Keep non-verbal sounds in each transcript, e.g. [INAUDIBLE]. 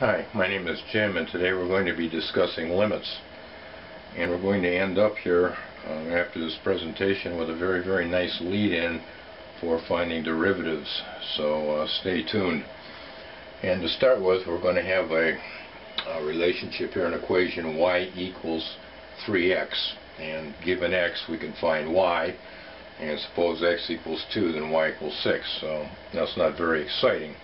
Hi, my name is Jim and today we're going to be discussing limits. And we're going to end up here uh, after this presentation with a very very nice lead-in for finding derivatives. So uh, stay tuned. And to start with we're going to have a, a relationship here, an equation y equals 3x. And given x we can find y and suppose x equals 2 then y equals 6. So that's not very exciting.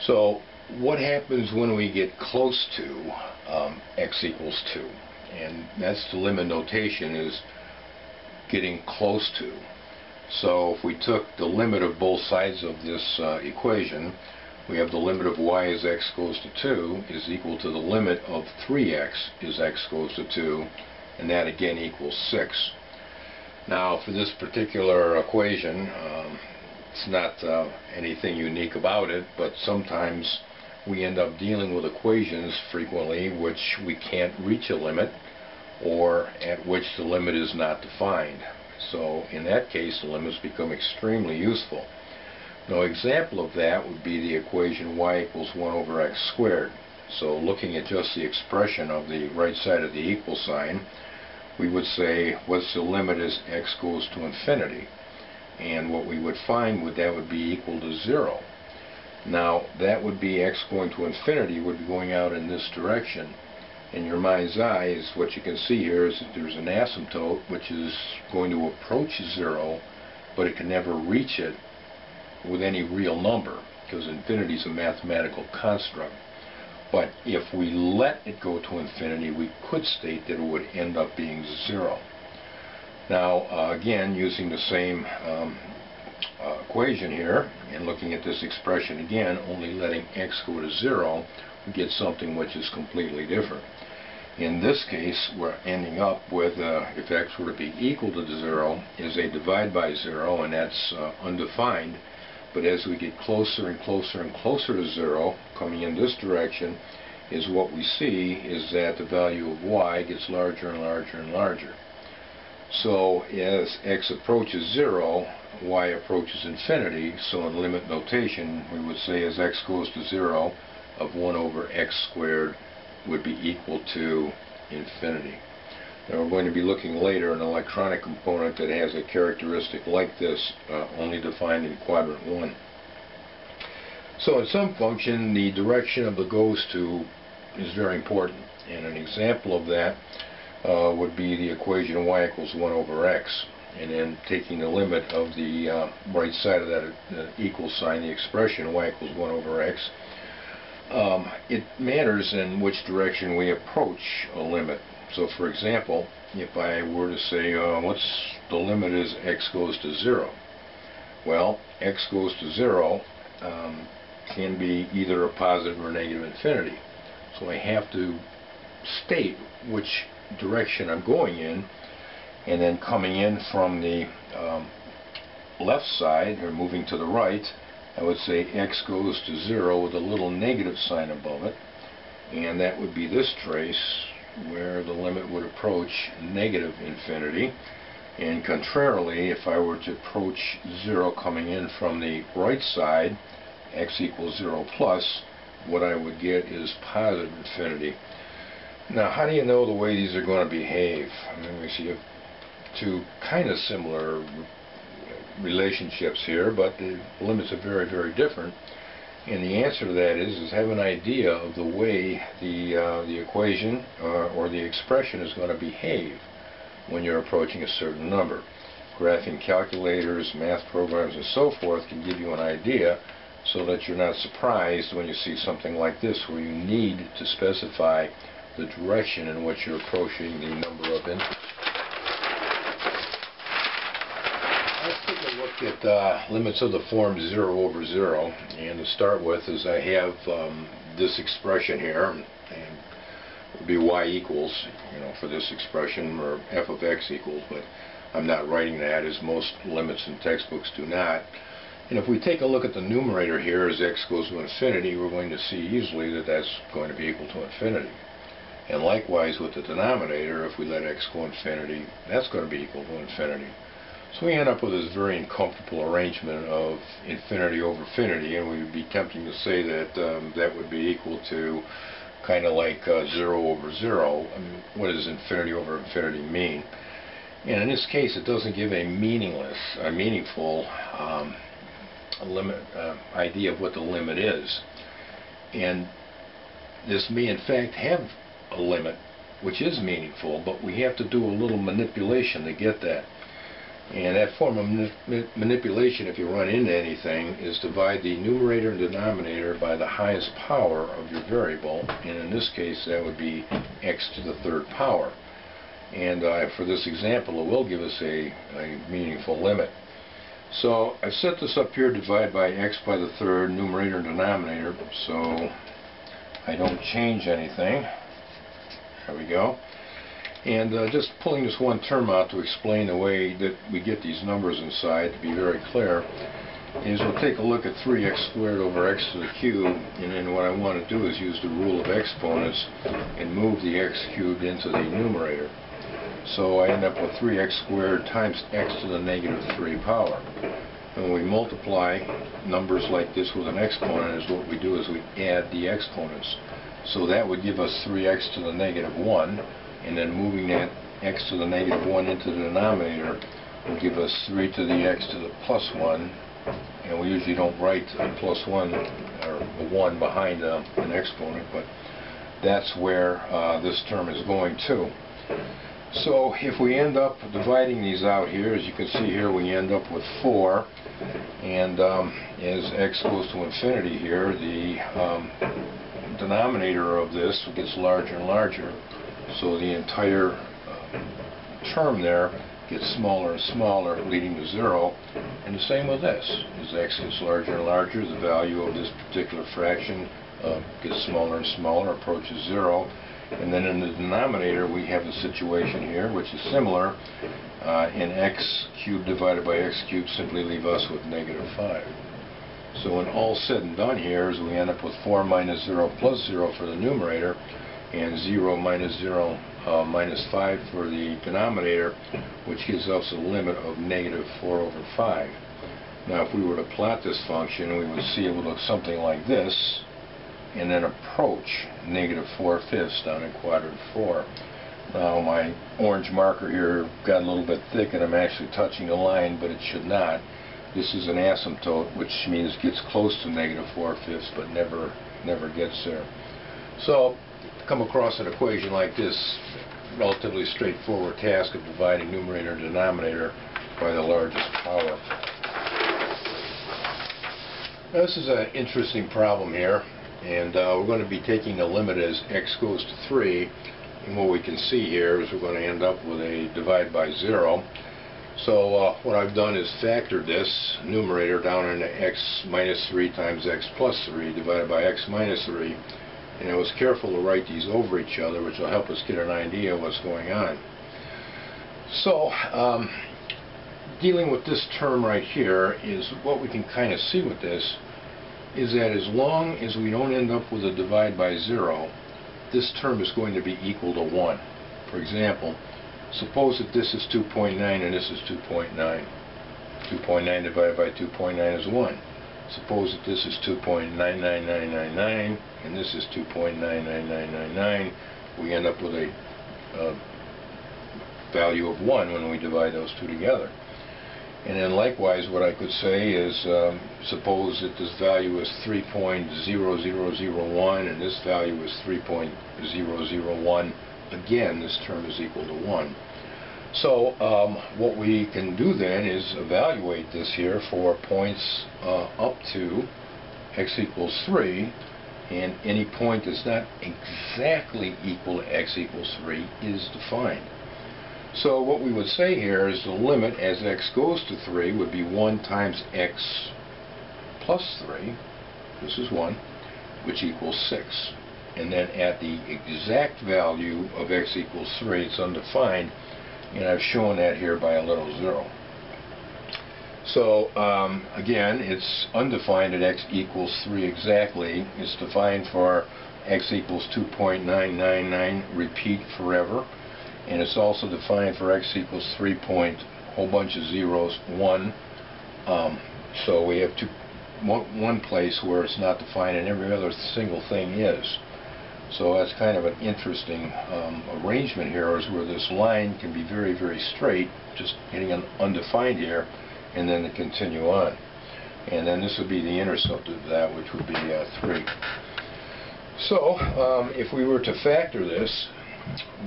So what happens when we get close to um, x equals 2? And that's the limit notation is getting close to. So if we took the limit of both sides of this uh, equation, we have the limit of y as x goes to 2 is equal to the limit of 3x as x goes to 2, and that again equals 6. Now for this particular equation, um, it's not uh, anything unique about it, but sometimes we end up dealing with equations frequently which we can't reach a limit or at which the limit is not defined. So in that case the limits become extremely useful. Now example of that would be the equation y equals 1 over x squared. So looking at just the expression of the right side of the equal sign, we would say what's the limit as x goes to infinity? And what we would find would that would be equal to 0. Now that would be x going to infinity would be going out in this direction. In your mind's eye is what you can see here is that there's an asymptote which is going to approach zero but it can never reach it with any real number because infinity is a mathematical construct. But if we let it go to infinity we could state that it would end up being zero. Now uh, again using the same um, uh, equation here and looking at this expression again, only letting x go to 0, we get something which is completely different. In this case, we're ending up with, uh, if x were to be equal to 0, is a divide by 0, and that's uh, undefined. But as we get closer and closer and closer to 0, coming in this direction, is what we see is that the value of y gets larger and larger and larger. So as x approaches 0, y approaches infinity, so in limit notation we would say as x goes to 0 of 1 over x squared would be equal to infinity. Now we're going to be looking later an electronic component that has a characteristic like this, uh, only defined in quadrant 1. So in some function, the direction of the goes to is very important. And an example of that uh, would be the equation y equals 1 over x. And then taking the limit of the uh, right side of that uh, equal sign, the expression y equals 1 over x, um, it matters in which direction we approach a limit. So for example, if I were to say, uh, what's the limit as x goes to 0? Well, x goes to 0 um, can be either a positive or negative infinity. So I have to state which direction I'm going in and then coming in from the um, left side or moving to the right I would say x goes to 0 with a little negative sign above it. And that would be this trace where the limit would approach negative infinity. And contrarily if I were to approach 0 coming in from the right side x equals 0 plus what I would get is positive infinity. Now, how do you know the way these are going to behave? I mean, we see two kind of similar relationships here, but the limits are very, very different. And the answer to that is, is have an idea of the way the, uh, the equation uh, or the expression is going to behave when you're approaching a certain number. Graphing calculators, math programs, and so forth can give you an idea so that you're not surprised when you see something like this where you need to specify the direction in which you're approaching the number of inputs. Let's take a look at uh, limits of the form 0 over 0. And to start with is I have um, this expression here, and it would be y equals, you know, for this expression, or f of x equals, but I'm not writing that as most limits in textbooks do not. And if we take a look at the numerator here as x goes to infinity, we're going to see easily that that's going to be equal to infinity. And likewise with the denominator, if we let x go infinity, that's going to be equal to infinity. So we end up with this very uncomfortable arrangement of infinity over infinity, and we would be tempting to say that um, that would be equal to kind of like uh, 0 over 0. I mean, what does infinity over infinity mean? And in this case, it doesn't give a meaningless, a meaningful um, limit uh, idea of what the limit is. And this may in fact have a limit, which is meaningful, but we have to do a little manipulation to get that. And that form of manipulation, if you run into anything, is divide the numerator and denominator by the highest power of your variable. And in this case, that would be x to the third power. And uh, for this example, it will give us a, a meaningful limit. So I've set this up here, divide by x by the third, numerator and denominator, so I don't change anything. There we go. And uh, just pulling this one term out to explain the way that we get these numbers inside, to be very clear, is we'll take a look at 3x squared over x to the cube, and then what I want to do is use the rule of exponents and move the x cubed into the numerator. So I end up with 3x squared times x to the negative 3 power. And when we multiply numbers like this with an exponent, is what we do is we add the exponents. So that would give us 3x to the negative 1, and then moving that x to the negative 1 into the denominator will give us 3 to the x to the plus 1 and we usually don't write a plus 1 or a 1 behind uh, an exponent but that's where uh, this term is going to. So if we end up dividing these out here, as you can see here, we end up with 4. And um, as x goes to infinity here, the um, denominator of this gets larger and larger. So the entire uh, term there gets smaller and smaller, leading to zero. And the same with this. As x gets larger and larger, the value of this particular fraction uh, gets smaller and smaller, approaches zero. And then in the denominator, we have the situation here, which is similar. Uh, in x cubed divided by x cubed simply leave us with negative 5. So when all said and done here is we end up with 4 minus 0 plus 0 for the numerator, and 0 minus 0 uh, minus 5 for the denominator, which gives us a limit of negative 4 over 5. Now if we were to plot this function, we would see it would look something like this, and then approach negative 4 fifths down in quadrant 4. Now my orange marker here got a little bit thick and I'm actually touching a line, but it should not. This is an asymptote, which means it gets close to negative 4 fifths, but never, never gets there. So come across an equation like this, relatively straightforward task of dividing numerator and denominator by the largest power. Now, this is an interesting problem here, and uh, we're going to be taking a limit as x goes to 3, and what we can see here is we're going to end up with a divide by 0. So uh, what I've done is factored this numerator down into x minus 3 times x plus 3 divided by x minus 3 and I was careful to write these over each other, which will help us get an idea of what's going on. So, um, dealing with this term right here is what we can kind of see with this is that as long as we don't end up with a divide by zero, this term is going to be equal to 1. For example, suppose that this is 2.9 and this is 2.9. 2.9 divided by 2.9 is 1. Suppose that this is 2.99999 and this is 2.99999. We end up with a value of 1 when we divide those two together. And then likewise what I could say is um, suppose that this value is 3.0001 and this value is 3.001. Again, this term is equal to 1. So um, what we can do then is evaluate this here for points uh, up to x equals 3 and any point that's not exactly equal to x equals 3 is defined. So what we would say here is the limit as x goes to 3 would be 1 times x plus 3, this is 1, which equals 6. And then at the exact value of x equals 3, it's undefined, and I've shown that here by a little zero. So um, again, it's undefined at x equals 3 exactly. It's defined for x equals 2.999, repeat forever. And it's also defined for x equals 3.001 whole bunch of zeros, 1. Um, so we have one place where it's not defined and every other single thing is. So that's kind of an interesting um, arrangement here is where this line can be very, very straight, just getting an undefined here, and then continue on. And then this would be the intercept of that, which would be uh, 3. So um, if we were to factor this,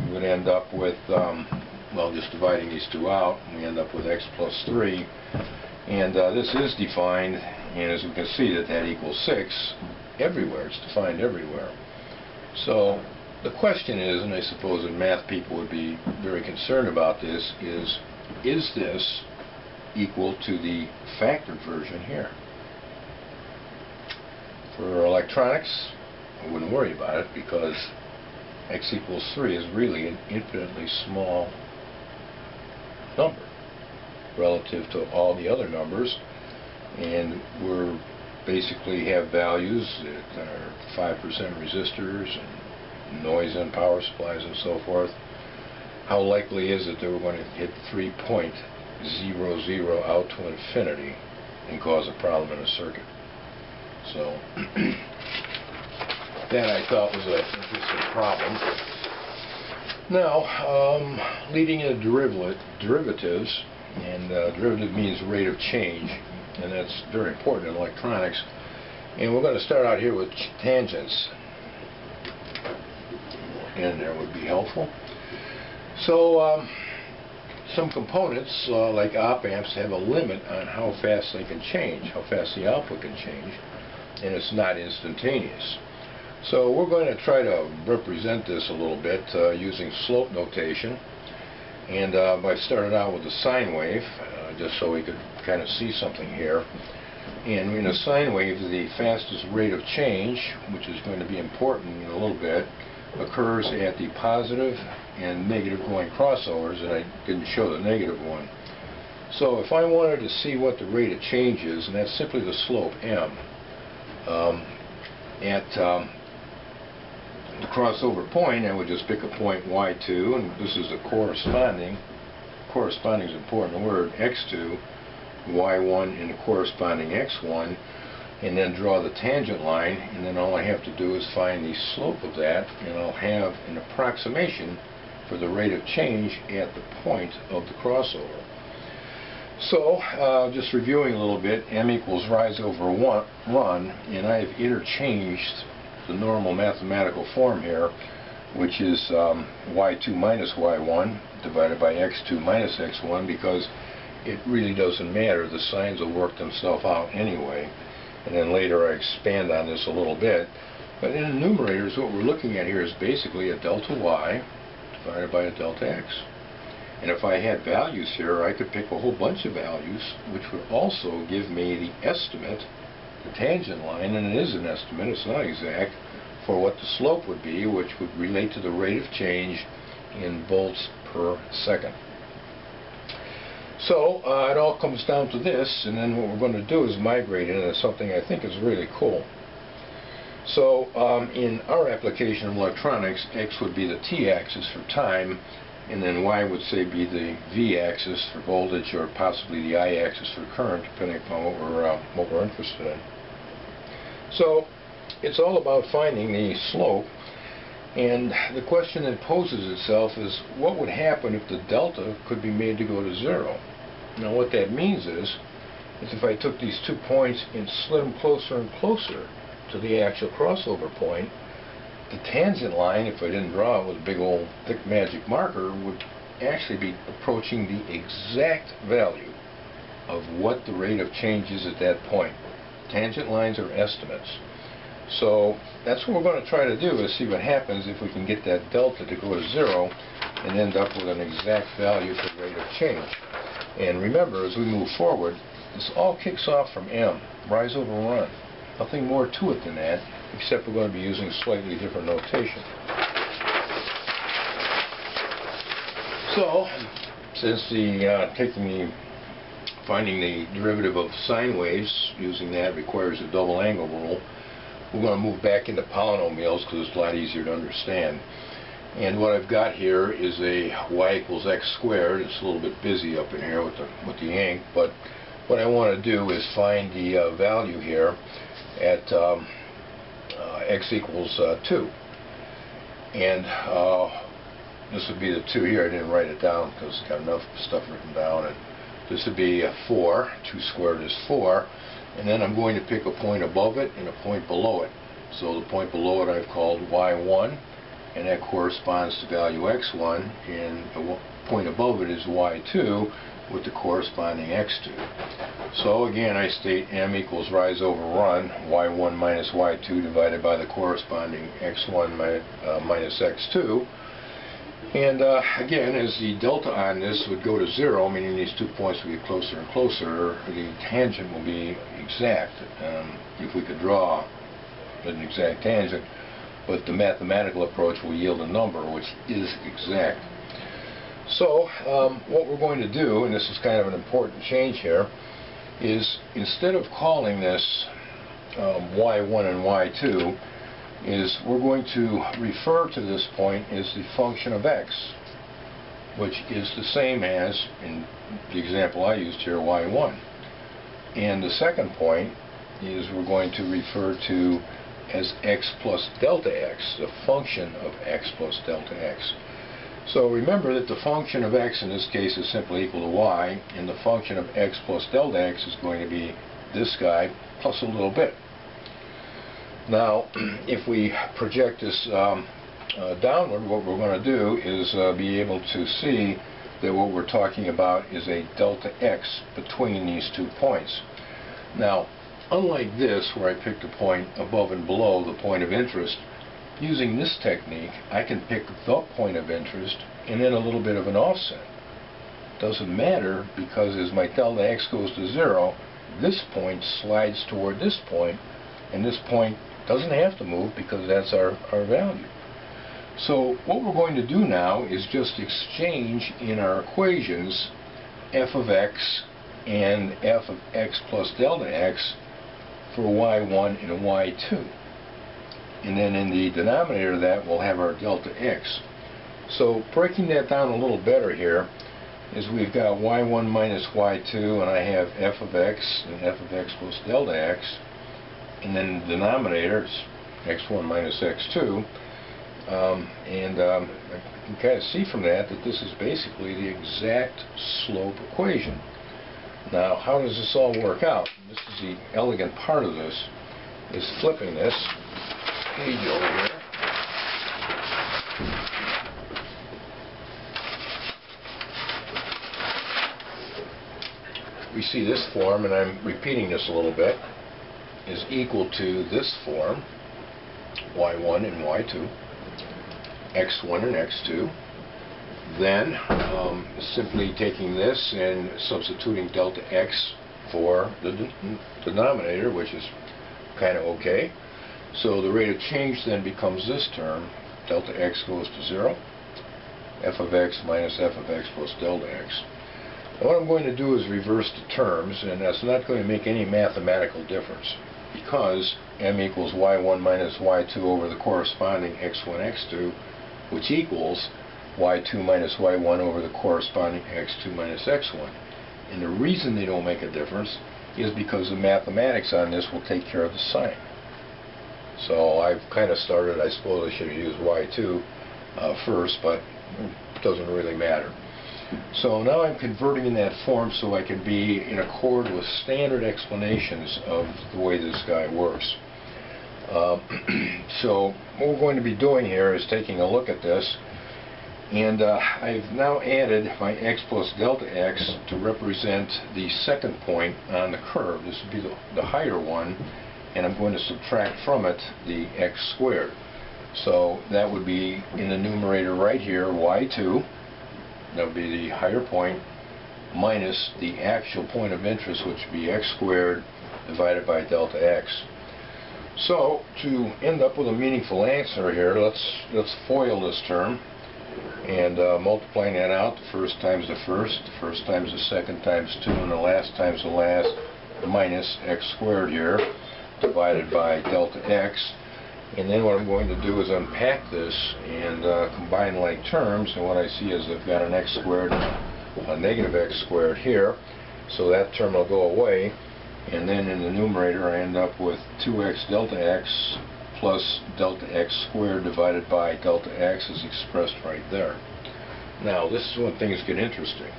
we would end up with, um, well, just dividing these two out, we end up with x plus 3. And uh, this is defined, and as we can see that that equals 6 everywhere. It's defined everywhere. So the question is, and I suppose that math people would be very concerned about this, is is this equal to the factored version here? For electronics, I wouldn't worry about it because x equals 3 is really an infinitely small number relative to all the other numbers and we're basically have values that are 5% resistors and noise and power supplies and so forth. How likely is it that we're going to hit 3.00 out to infinity and cause a problem in a circuit? So [CLEARS THROAT] that I thought was an interesting problem. Now, um, leading into derivative, derivatives, and uh, derivative means rate of change, and that's very important in electronics. And we're going to start out here with tangents. And there would be helpful. So, um, some components, uh, like op amps, have a limit on how fast they can change, how fast the output can change, and it's not instantaneous. So we're going to try to represent this a little bit uh, using slope notation. And uh, I started out with a sine wave, uh, just so we could kind of see something here. And in a sine wave, the fastest rate of change, which is going to be important in a little bit, occurs at the positive and negative going crossovers, and I didn't show the negative one. So if I wanted to see what the rate of change is, and that's simply the slope m, um, at um, the crossover point, I would just pick a point y2, and this is the corresponding, corresponding is an important word, x2, y1 and the corresponding x1, and then draw the tangent line, and then all I have to do is find the slope of that, and I'll have an approximation for the rate of change at the point of the crossover. So, uh, just reviewing a little bit, m equals rise over one, run, and I have interchanged the normal mathematical form here, which is um, y2 minus y1 divided by x2 minus x1 because it really doesn't matter. The signs will work themselves out anyway. And then later I expand on this a little bit. But in the numerators, what we're looking at here is basically a delta y divided by a delta x. And if I had values here, I could pick a whole bunch of values, which would also give me the estimate the tangent line, and it is an estimate, it's not exact, for what the slope would be, which would relate to the rate of change in volts per second. So uh, it all comes down to this, and then what we're going to do is migrate into something I think is really cool. So um, in our application of electronics, X would be the t-axis for time, and then Y would say be the V-axis for voltage, or possibly the I-axis for current, depending upon what we're, uh, what we're interested in. So it's all about finding the slope and the question that poses itself is what would happen if the delta could be made to go to zero? Now what that means is, is if I took these two points and slid them closer and closer to the actual crossover point, the tangent line, if I didn't draw it with a big old thick magic marker, would actually be approaching the exact value of what the rate of change is at that point. Tangent lines are estimates. So that's what we're going to try to do is see what happens if we can get that delta to go to zero and end up with an exact value for rate of change. And remember, as we move forward, this all kicks off from M, rise over run. Nothing more to it than that, except we're going to be using slightly different notation. So, since the uh, taking the finding the derivative of sine waves using that requires a double angle rule, we're going to move back into polynomials because it's a lot easier to understand. And what I've got here is a y equals x squared. It's a little bit busy up in here with the, with the ink, but what I want to do is find the uh, value here at um, uh, x equals uh, 2. And uh, this would be the 2 here. I didn't write it down because it's got enough stuff written down. And this would be 4. 2 squared is 4. And then I'm going to pick a point above it and a point below it. So the point below it I've called y1 and that corresponds to value x1 and the point above it is y2 with the corresponding x2. So again I state m equals rise over run y1 minus y2 divided by the corresponding x1 mi uh, minus x2 and uh, again as the delta on this would go to zero meaning these two points would get closer and closer the tangent will be exact um, if we could draw an exact tangent but the mathematical approach will yield a number which is exact. So um, what we're going to do, and this is kind of an important change here, is instead of calling this um, y1 and y2, is we're going to refer to this point as the function of x, which is the same as, in the example I used here, y1. And the second point is we're going to refer to as x plus delta x, the function of x plus delta x. So remember that the function of x in this case is simply equal to y, and the function of x plus delta x is going to be this guy plus a little bit. Now, [CLEARS THROAT] if we project this um, uh, downward, what we're going to do is uh, be able to see that what we're talking about is a delta x between these two points. Now, Unlike this, where I picked a point above and below the point of interest, using this technique, I can pick the point of interest and then a little bit of an offset. Doesn't matter because as my delta x goes to zero, this point slides toward this point, and this point doesn't have to move because that's our, our value. So what we're going to do now is just exchange in our equations f of x and f of x plus delta x for y1 and y2. And then in the denominator of that, we'll have our delta x. So breaking that down a little better here is we've got y1 minus y2, and I have f of x and f of x plus delta x. And then the denominator is x1 minus x2. Um, and um, I can kind of see from that that this is basically the exact slope equation. Now, how does this all work out? This is the elegant part of this, is flipping this page over here. We see this form, and I'm repeating this a little bit, is equal to this form, y1 and y2, x1 and x2, then um, simply taking this and substituting delta x for the denominator, which is kind of okay. So the rate of change then becomes this term, delta x goes to 0, f of x minus f of x plus delta x. Now what I'm going to do is reverse the terms, and that's not going to make any mathematical difference, because m equals y1 minus y2 over the corresponding x1, x2, which equals y2 minus y1 over the corresponding x2 minus x1. And the reason they don't make a difference is because the mathematics on this will take care of the sign. So I've kind of started, I suppose I should have used y2 uh, first, but it doesn't really matter. So now I'm converting in that form so I can be in accord with standard explanations of the way this guy works. Uh, [CLEARS THROAT] so what we're going to be doing here is taking a look at this and uh, I've now added my x plus delta x to represent the second point on the curve. This would be the, the higher one, and I'm going to subtract from it the x squared. So that would be in the numerator right here, y2. That would be the higher point minus the actual point of interest, which would be x squared divided by delta x. So to end up with a meaningful answer here, let's let's FOIL this term and uh, multiplying that out, the first times the first, the first times the second times 2, and the last times the last, minus x squared here, divided by delta x. And then what I'm going to do is unpack this and uh, combine like terms, and what I see is I've got an x squared a negative x squared here, so that term will go away, and then in the numerator I end up with 2x delta x plus delta x squared divided by delta x is expressed right there. Now this is when things get interesting.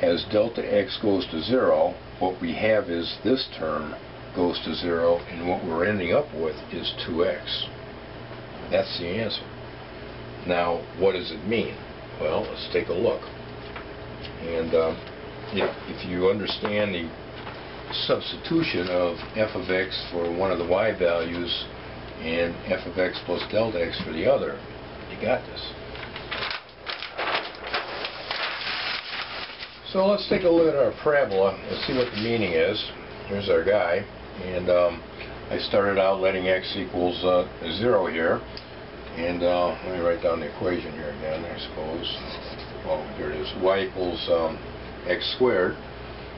As delta x goes to 0, what we have is this term goes to 0, and what we're ending up with is 2x. That's the answer. Now, what does it mean? Well, let's take a look. And um, if, if you understand the substitution of f of x for one of the y values and f of x plus delta x for the other, you got this. So let's take a look at our parabola and see what the meaning is. Here's our guy, and um, I started out letting x equals uh, 0 here, and uh, let me write down the equation here again, I suppose. Oh, here it is. y equals um, x squared.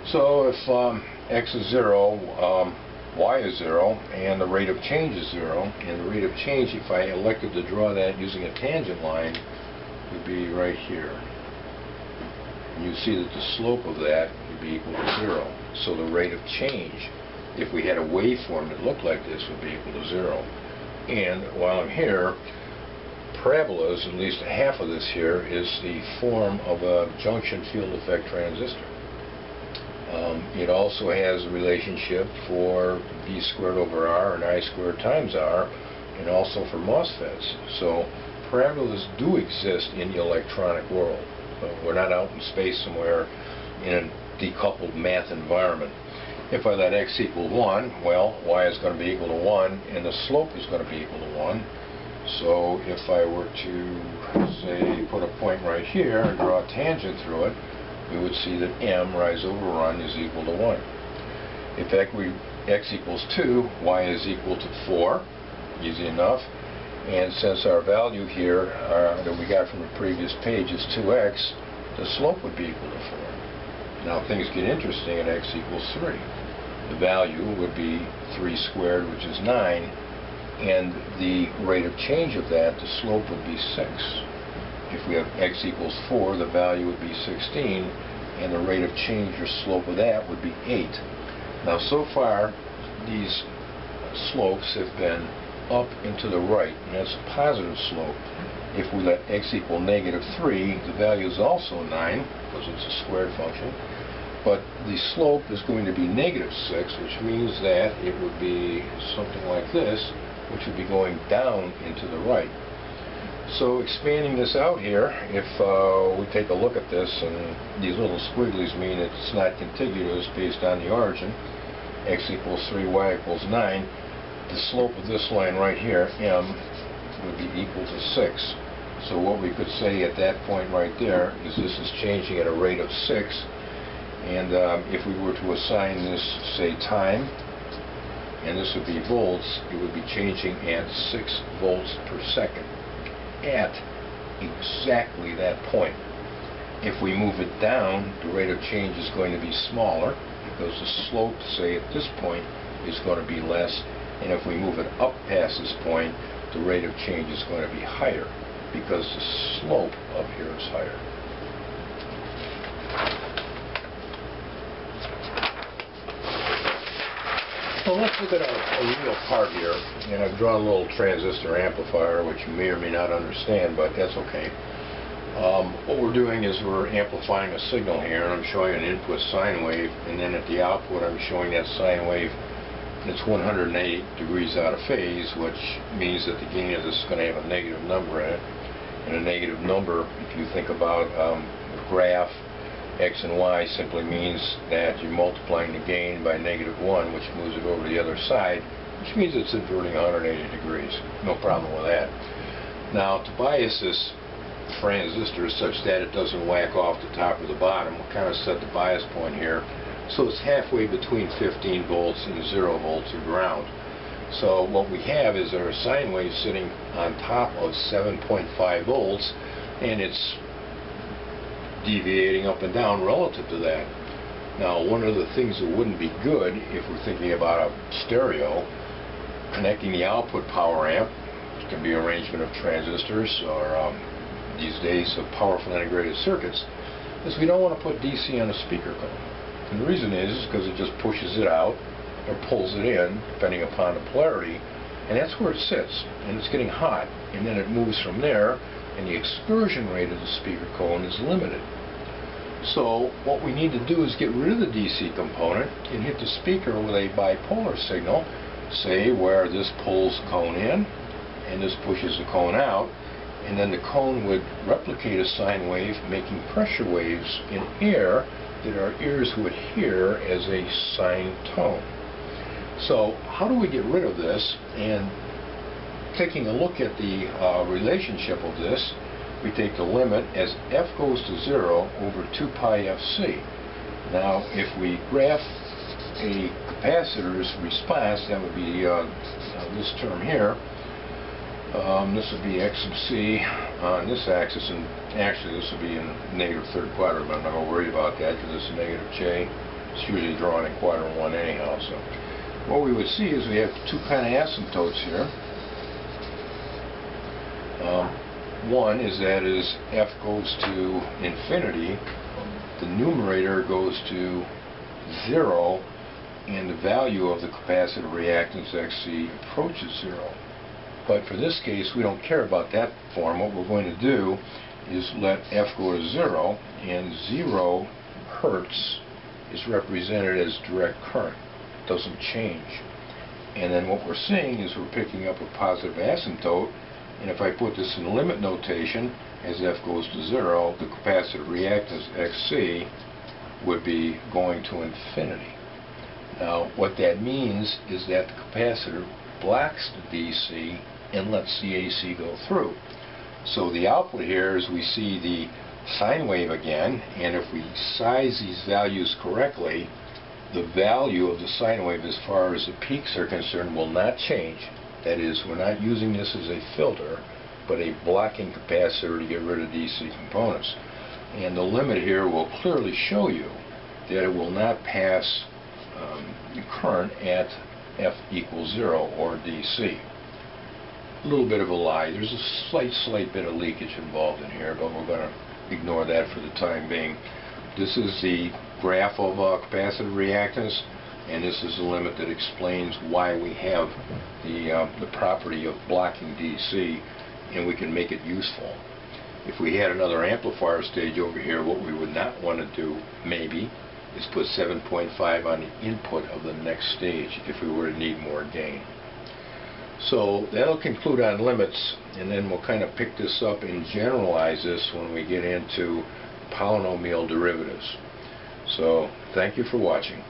So if um, x is 0, um, y is 0, and the rate of change is 0, and the rate of change, if I elected to draw that using a tangent line, would be right here. And you see that the slope of that would be equal to 0. So the rate of change, if we had a waveform that looked like this, would be equal to 0. And while I'm here, parabolas, at least half of this here, is the form of a junction field effect transistor. Um, it also has a relationship for V squared over R and I squared times R, and also for MOSFETs. So parabolas do exist in the electronic world. We're not out in space somewhere in a decoupled math environment. If I let x equal 1, well, y is going to be equal to 1, and the slope is going to be equal to 1. So if I were to, say, put a point right here and draw a tangent through it, we would see that m, rise over run, is equal to 1. If x equals 2, y is equal to 4, easy enough. And since our value here uh, that we got from the previous page is 2x, the slope would be equal to 4. Now things get interesting at x equals 3. The value would be 3 squared, which is 9, and the rate of change of that, the slope would be 6. If we have x equals 4, the value would be 16, and the rate of change or slope of that would be 8. Now so far, these slopes have been up and to the right, and that's a positive slope. If we let x equal negative 3, the value is also 9, because it's a squared function, but the slope is going to be negative 6, which means that it would be something like this, which would be going down into the right. So expanding this out here, if uh, we take a look at this, and these little squigglies mean it's not contiguous based on the origin, x equals 3, y equals 9, the slope of this line right here, m, would be equal to 6. So what we could say at that point right there is this is changing at a rate of 6. And um, if we were to assign this, say, time, and this would be volts, it would be changing at 6 volts per second at exactly that point. If we move it down, the rate of change is going to be smaller because the slope, say, at this point is going to be less and if we move it up past this point, the rate of change is going to be higher because the slope up here is higher. Well, let's look at a, a real part here, and I've drawn a little transistor amplifier, which you may or may not understand, but that's okay. Um, what we're doing is we're amplifying a signal here, and I'm showing an input sine wave, and then at the output I'm showing that sine wave it's 180 degrees out of phase, which means that the gain of this is going to have a negative number in it. And a negative number, if you think about um, a graph, x and y simply means that you're multiplying the gain by negative 1, which moves it over to the other side, which means it's inverting 180 degrees. No problem with that. Now, to bias this transistor such that it doesn't whack off the top or the bottom, we'll kind of set the bias point here so it's halfway between 15 volts and 0 volts or ground. So what we have is our sine wave sitting on top of 7.5 volts and it's deviating up and down relative to that. Now one of the things that wouldn't be good if we're thinking about a stereo, connecting the output power amp It can be arrangement of transistors or um, these days of powerful integrated circuits, is we don't want to put DC on a speaker cone. And the reason is because it just pushes it out or pulls it in, depending upon the polarity, and that's where it sits. And it's getting hot, and then it moves from there, and the excursion rate of the speaker cone is limited. So what we need to do is get rid of the DC component and hit the speaker with a bipolar signal, say where this pulls the cone in and this pushes the cone out, and then the cone would replicate a sine wave, making pressure waves in air that our ears would hear as a sine tone. So how do we get rid of this? And taking a look at the uh, relationship of this, we take the limit as f goes to 0 over 2 pi fc. Now, if we graph a capacitor's response, that would be uh, uh, this term here. Um, this would be x sub c on this axis, and actually this would be in negative third quadrant, but I'm not going to worry about that because it's negative j. It's usually drawn in quadrant 1 anyhow. So what we would see is we have two kind of asymptotes here. Um, one is that as f goes to infinity, the numerator goes to zero, and the value of the capacitive reactance xc approaches zero. But for this case, we don't care about that form. What we're going to do is let f go to zero, and zero hertz is represented as direct current. It doesn't change. And then what we're seeing is we're picking up a positive asymptote, and if I put this in limit notation, as f goes to zero, the capacitive reactance xc would be going to infinity. Now, what that means is that the capacitor blocks the DC and lets the AC go through. So the output here is we see the sine wave again, and if we size these values correctly, the value of the sine wave as far as the peaks are concerned will not change. That is, we're not using this as a filter, but a blocking capacitor to get rid of DC components. And the limit here will clearly show you that it will not pass um, current at F equals zero or DC. A little bit of a lie. There's a slight, slight bit of leakage involved in here, but we're going to ignore that for the time being. This is the graph of uh, capacitive reactance and this is the limit that explains why we have the, uh, the property of blocking DC and we can make it useful. If we had another amplifier stage over here, what we would not want to do, maybe, is put 7.5 on the input of the next stage if we were to need more gain. So that'll conclude on limits, and then we'll kind of pick this up and generalize this when we get into polynomial derivatives. So thank you for watching.